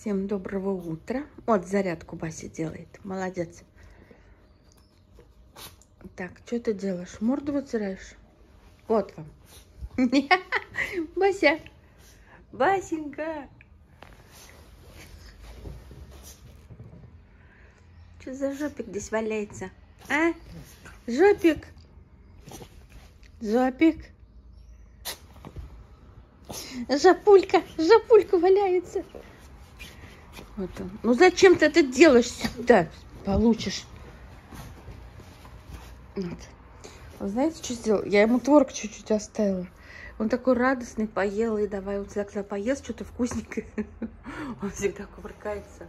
Всем доброго утра. Вот зарядку Бася делает. Молодец. Так, что ты делаешь? Морду вытираешь? Вот вам. Бася. Басенька. Что за жопик здесь валяется? А? Жопик? Жопик? Жапулька, жапулька валяется. Он. Ну зачем ты это делаешь сюда? Получишь. Вот. Вы знаете, что сделал? Я ему творог чуть-чуть оставила. Он такой радостный, поел, и давай, он всегда, когда поест что-то вкусненькое, он всегда кувыркается.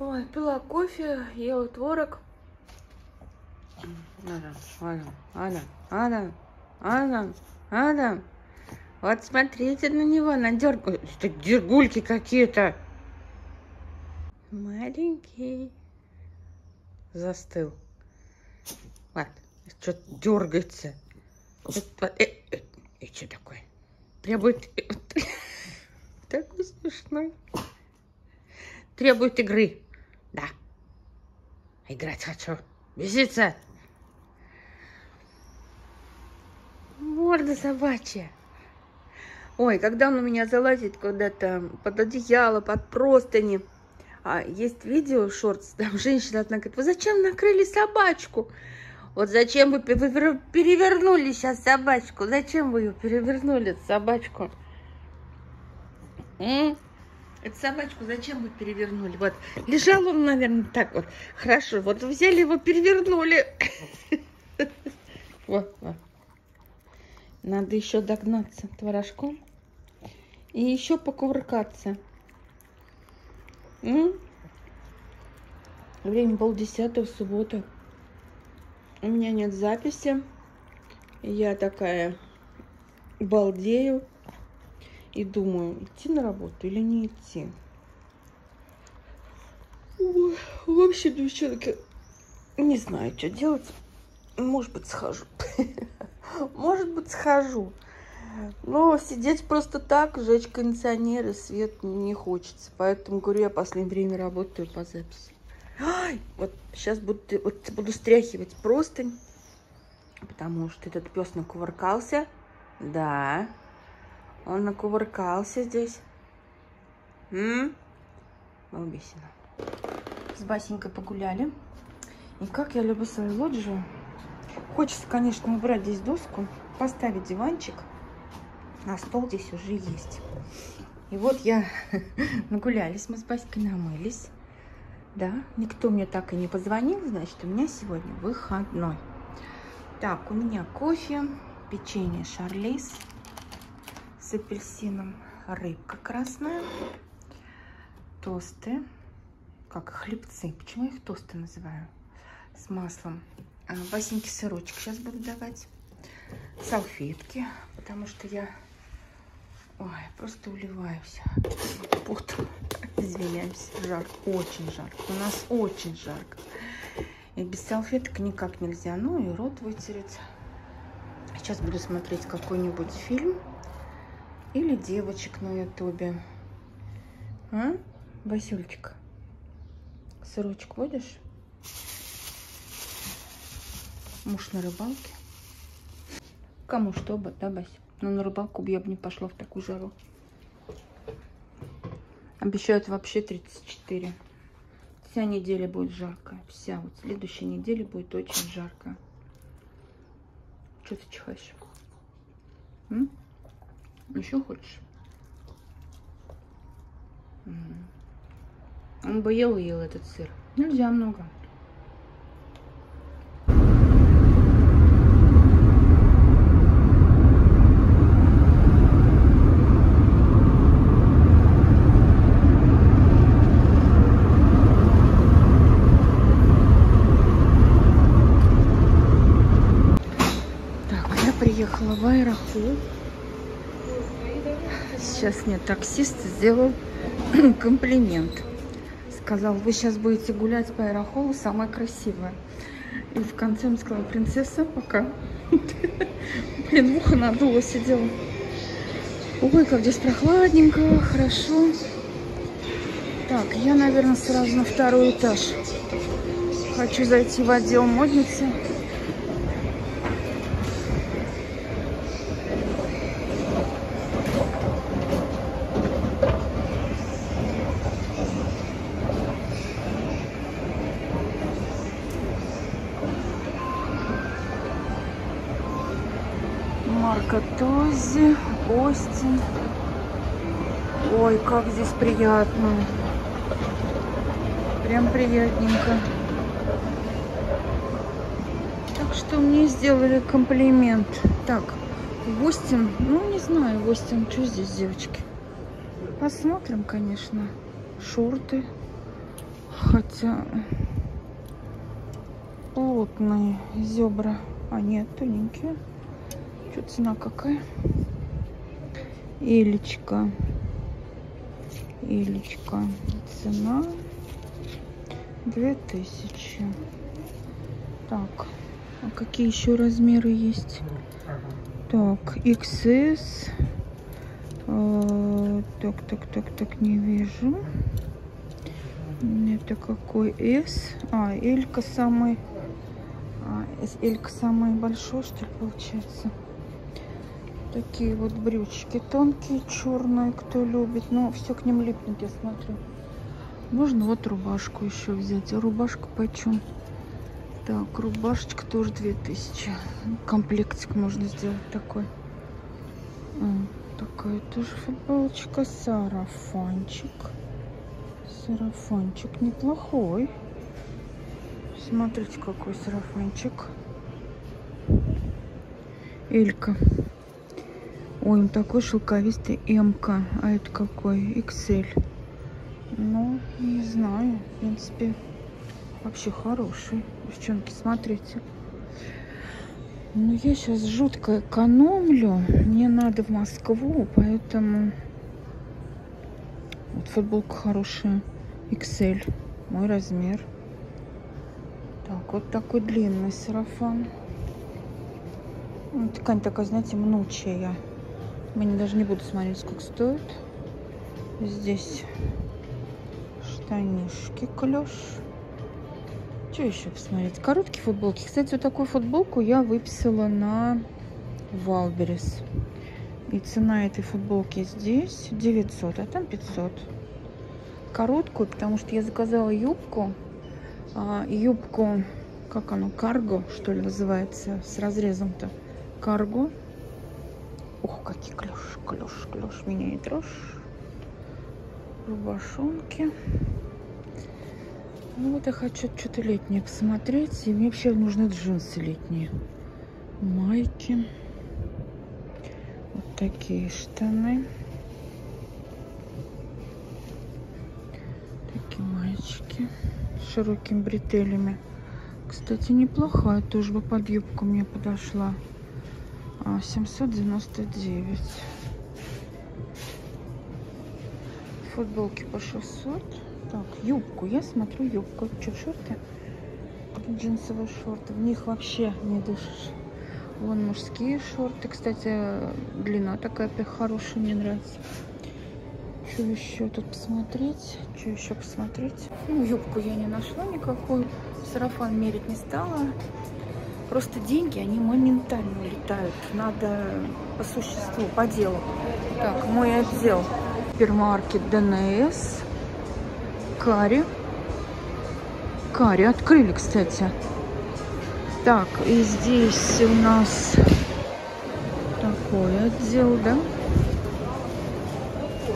Ой, пила кофе, ела творог. Адам, Адам, Адам, Адам, Адам, Адам. Вот смотрите на него, на дерг... Это дергульки какие-то. Маленький. Застыл. Вот, что-то дергается. Это, э, э, э, что такое? Требует... Э, такой смешной. Требует игры. Да. Играть хочу. Бесится. Морда собачья. Ой, когда он у меня залазит куда-то под одеяло, под простыни. А есть видео, шортс, там женщина одна говорит, вы зачем накрыли собачку? Вот зачем вы перевернули сейчас собачку? Зачем вы ее перевернули, собачку? М? Эту собачку зачем вы перевернули? Вот, лежал он, наверное, так вот. Хорошо, вот взяли его, перевернули. Надо еще догнаться творожком. И еще покувыркаться. М? Время полдесятого, суббота. У меня нет записи. Я такая балдею и думаю, идти на работу или не идти. В общем, девчонки, не знаю, что делать. Может быть, схожу. Может быть, схожу. Но сидеть просто так, жечь кондиционеры, свет не хочется. Поэтому, говорю, я в последнее время работаю по записи. Ай, вот сейчас буду, вот буду стряхивать простынь, потому что этот пес накувыркался. Да, он накувыркался здесь. М? Балбесина. С Басенькой погуляли. И как я люблю свою лоджию. Хочется, конечно, убрать здесь доску, поставить диванчик. А стол здесь уже есть. И вот я нагулялись, мы с Баськой намылись. Да, никто мне так и не позвонил, значит, у меня сегодня выходной. Так, у меня кофе, печенье Шарлиз с апельсином, рыбка красная, тосты, как хлебцы, почему я их тосты называю, с маслом. А, Басенький сырочек сейчас буду давать, салфетки, потому что я, ой, просто уливаюсь потом. Извиняюсь, жарко, очень жарко. У нас очень жарко. И без салфеток никак нельзя. Ну и рот вытереть. Сейчас буду смотреть какой-нибудь фильм. Или девочек на ютубе. А, Васюльчик? Сырочек будешь? Муж на рыбалке. Кому что да, Бась? Но на рыбалку бы я бы не пошла в такую жару. Обещают вообще 34. Вся неделя будет жарко. Вся. Вот следующая неделя будет очень жарко. Что ты чихаешь? М? Еще хочешь? Он бы ел и ел этот сыр. Нельзя много. приехала в аэропорт. Сейчас мне таксист сделал комплимент. Сказал, вы сейчас будете гулять по аэрохолу, самая красивая. И в конце он сказал, принцесса, пока. Блин, ухо надуло сидела. Ой, как здесь прохладненько, хорошо. Так, я, наверное, сразу на второй этаж. Хочу зайти в отдел модницы. Този, Остин. Ой, как здесь приятно. Прям приятненько. Так что мне сделали комплимент. Так, Остин, ну не знаю, Остин, что здесь, девочки? Посмотрим, конечно. Шорты. Хотя плотные зебра. А нет, тоненькие. Что цена какая? Элечка. Элечка. Цена 2000. Так. А какие еще размеры есть? Так, XS. А, так, так, так, так, не вижу. Это какой S? А, Элька самый... А, Элька самый большой, что ли, получается? Такие вот брючки тонкие, черные, кто любит. Но все к ним липнет, я смотрю. Можно вот рубашку еще взять. А рубашка почем? Так, рубашечка тоже 2000. Комплектик можно сделать такой. А, такая тоже футболочка. Сарафанчик. Сарафанчик неплохой. Смотрите, какой сарафанчик. Элька. Ой, он такой шелковистый МК. А это какой? XL. Ну, не знаю. В принципе, вообще хороший. Девчонки, смотрите. Ну, я сейчас жутко экономлю. Мне надо в Москву, поэтому... Вот футболка хорошая. XL. Мой размер. Так, вот такой длинный сарафан. Ткань такая, знаете, мнучая. Мне даже не буду смотреть, сколько стоит. Здесь штанишки клеш. Что еще посмотреть? Короткие футболки. Кстати, вот такую футболку я выписала на Wildberries. И цена этой футболки здесь 900, а там 500. Короткую, потому что я заказала юбку. А, юбку, как оно, карго, что ли, называется, с разрезом-то. Карго Ох, какие клеш, клеш, клеш, меня не трожь. Рубашонки. Ну вот я хочу что-то летнее посмотреть. И мне вообще нужны джинсы летние. Майки. Вот такие штаны. Такие маечки с широкими бретелями. Кстати, неплохая тоже бы под юбку мне подошла. 799 футболки по 600 так юбку. Я смотрю юбку что шорты джинсовые шорты. В них вообще не дышишь. Вон мужские шорты. Кстати длина такая хорошая мне нравится. Что еще тут посмотреть? Что еще посмотреть? Ну юбку я не нашла никакую. Сарафан мерить не стала Просто деньги, они моментально улетают. Надо по существу, по делу. Так, мой отдел. Супермаркет ДНС. Кари. Кари открыли, кстати. Так, и здесь у нас такой отдел, да?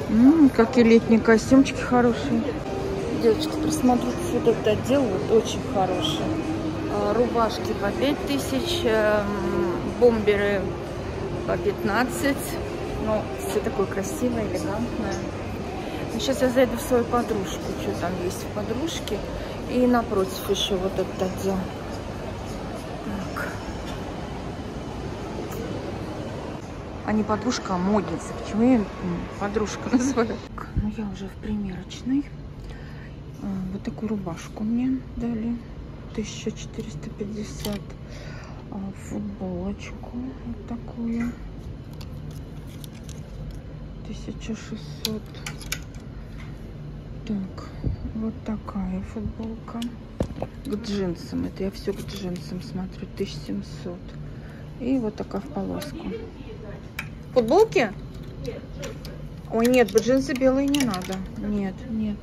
М -м, какие летние костюмчики хорошие. Девочки, присмотрите, вот этот отдел вот очень хороший. Э, рубашки по 5000, эм, бомберы по 15. Ну, все такое красивое, элегантное. Сейчас я зайду в свою подружку, что там есть в подружке. И напротив еще вот этот отдел. Так. А не подружка, а модница. Почему я подружка называю? Ну, я уже в примерочной. Э, вот такую рубашку мне дали. 1450 а, футболочку вот такую 1600. Так, вот такая футболка. К джинсам. Это я все к джинсам смотрю. 1700. И вот такая в полоску. Футболки? Ой, нет, джинсы белые не надо. Нет, нет.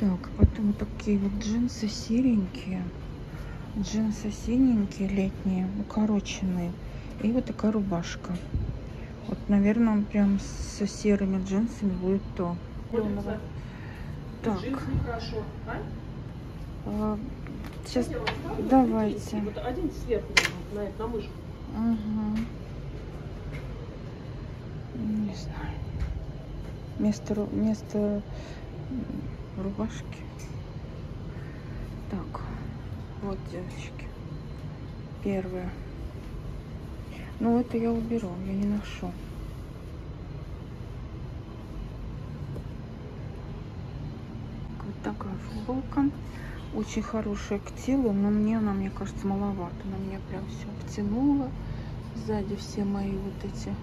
Так, потом такие вот джинсы серенькие. Джинсы синенькие, летние, укороченные. И вот такая рубашка. Вот, наверное, он прям со серыми джинсами будет то. Так. А, сейчас давайте. Вот один сверху на, мышку. Ага. Не знаю. Место, место рубашки. Так, вот девочки. Первое. Ну, это я уберу, я не ношу. Вот такая футболка. Очень хорошая к телу, но мне она, мне кажется, маловато. Она меня прям все обтянула. Сзади все мои вот эти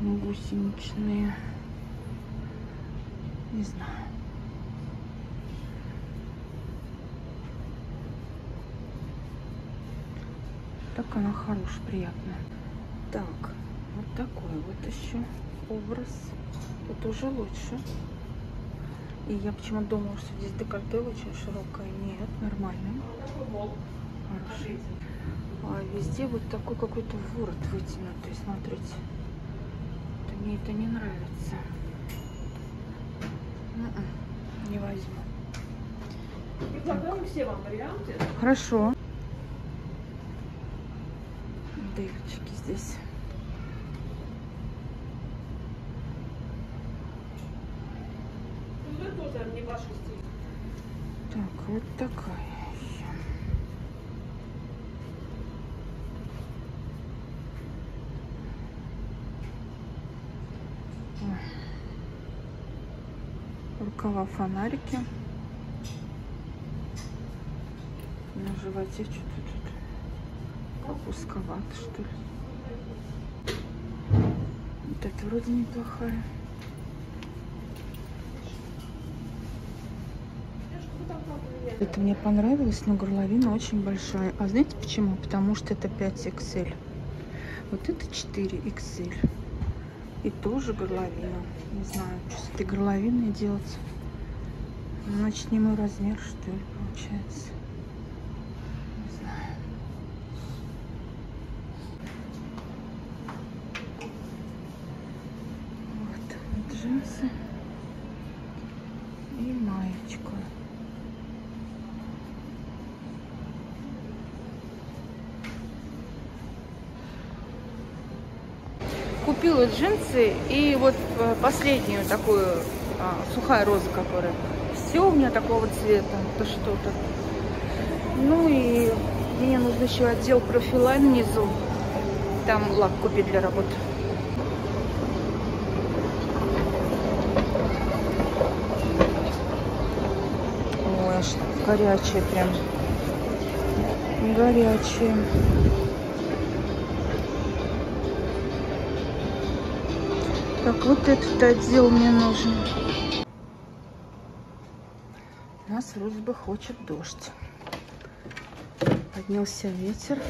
гусеничные. Не знаю. Так она хорошая, приятная. Так, вот такой вот еще образ. Тут уже лучше. И я почему думала, что здесь декольте очень широкое. Нет, нормально. Хороший. А везде вот такой какой-то ворот вытянутый, смотрите. Это мне это не нравится. М-м, Не возьму. Предлагаем все вам варианты. Хорошо. Дырочки здесь. Ну. Так, вот такая. Рукава фонарики. На животе что-то тут узковато, что ли. Вот это вроде неплохая. Это мне понравилось, но горловина очень большая. А знаете почему? Потому что это 5XL. Вот это 4XL. И тоже горловина. Не знаю, что с этой горловиной делать. Значит, не мой размер, что ли, получается. Джинсы и маечка. Купила джинсы и вот э, последнюю такую а, сухая роза, которая. Все у меня такого цвета, то что-то. Ну и мне нужно еще отдел профилайн внизу. Там лак купить для работы. Ой, аж горячие прям. Горячие. Так, вот этот отдел мне нужен. У нас вроде бы хочет дождь. Поднялся ветер.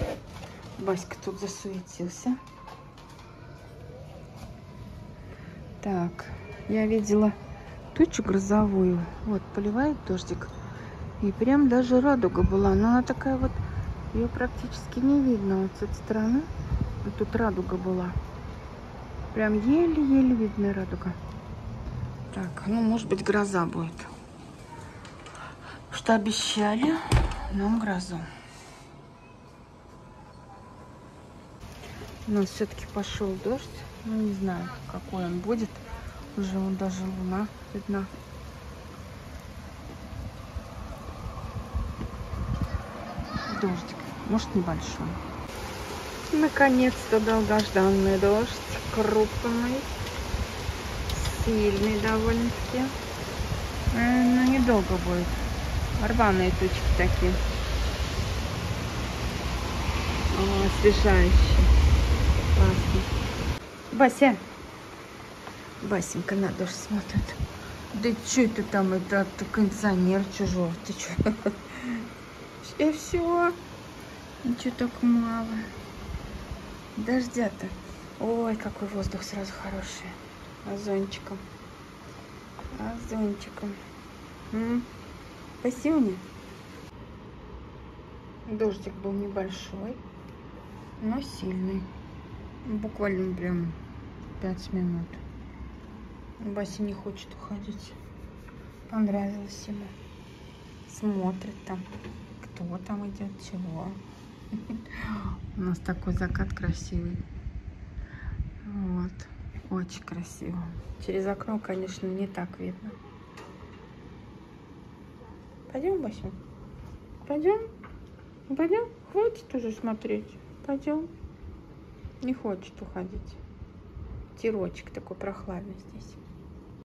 Баська тут засуетился. Так, я видела тучу грозовую. Вот, поливает дождик. И прям даже радуга была. Но она такая вот, ее практически не видно вот с этой стороны. Вот тут радуга была. Прям еле-еле видна радуга. Так, ну, может быть, гроза будет. Что обещали нам грозу. Но все-таки пошел дождь. Ну, не знаю, какой он будет. Уже он даже луна видна. Дождик. Может, небольшой. Наконец-то долгожданный дождь. Крупный. Сильный довольно-таки. Э, Но недолго будет. Рваные тучки такие. О, освежающие. Классно. Бася, Басенька на дождь смотрит. Да что это там, это кондиционер чужой, ты что? И все. Ничего так мало. Дождя-то. Ой, какой воздух сразу хороший. Зонтиком. А зонтиком. М? Спасибо мне. Дождик был небольшой, но сильный. Буквально прям пять минут. Бася не хочет уходить. Понравилось ему. Смотрит там, кто там идет, чего. У нас такой закат красивый. Вот. Очень красиво. Через окно, конечно, не так видно. Пойдем, Бася? Пойдем? Пойдем? Хватит уже смотреть. Пойдем. Не хочет уходить. Тирочек такой прохладный здесь.